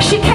She can't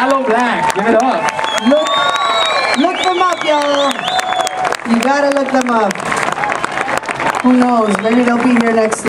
Give it up. Look, look them up, y'all. You gotta look them up. Who knows? Maybe they'll be here next